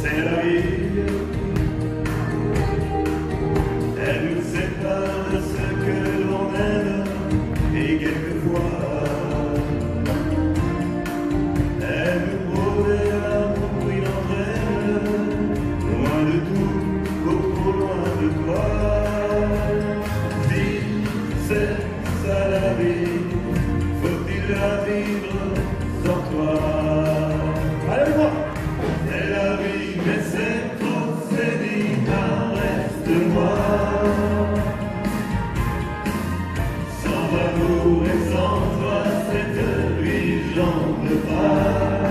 c'est la vie. Elle nous sépare de ce que l'on aime et quelquefois elle nous promet l'amour, il entraîne loin de tout, beaucoup loin de toi. Si c'est ça la vie, reste-moi. Sans amour et sans toi, cette vie, j'en veux pas.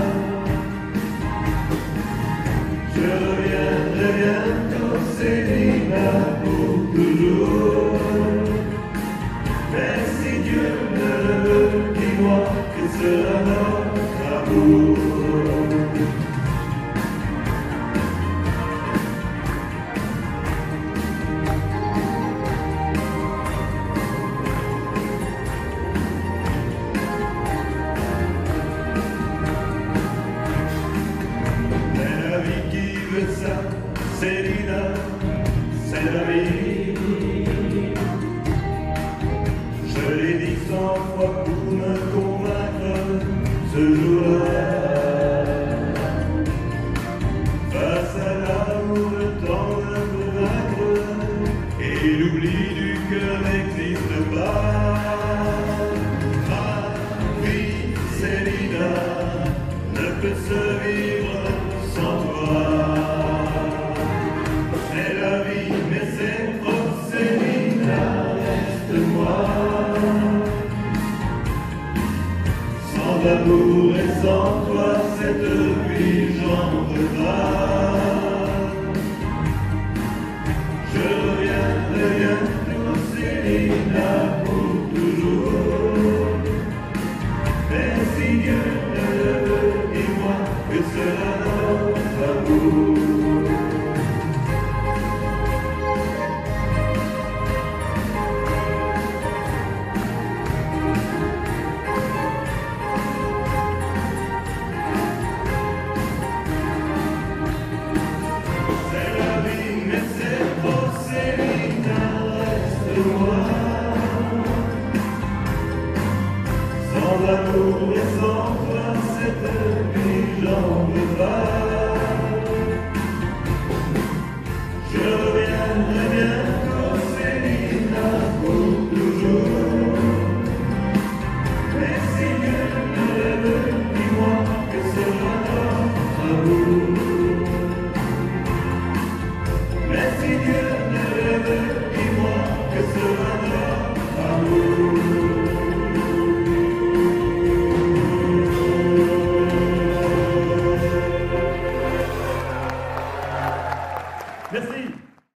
Je reviendrai bientôt, c'est Lina pour toujours. Mais Dieu ne le veut, dis-moi que sera notre amour. Peut se vivre sans toi. Amour et sans toi, cette vie, j'en pas. Je reviendrai bientôt, c'est Lina, pour toujours. Mais si Dieu ne le veut, dis-moi que sera notre amour. Et sans toi, cette vie, j'en.